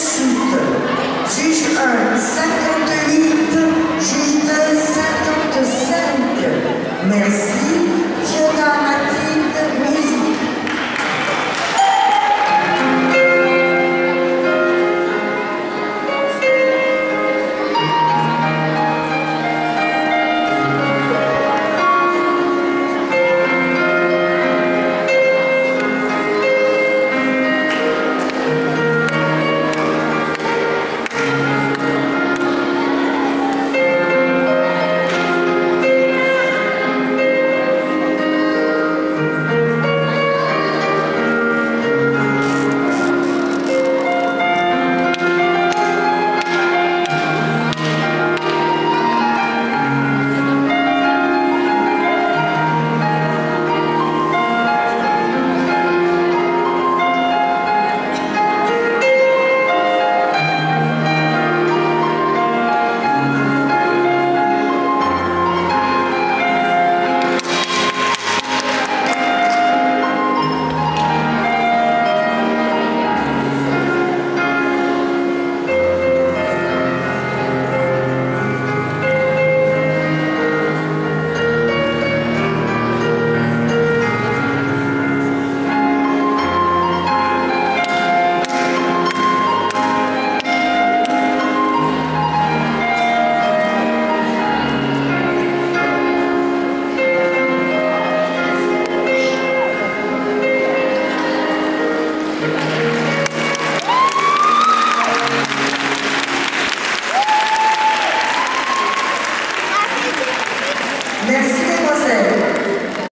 chute. Juge 1, 58. Juge 2, 55. Merci. Nesse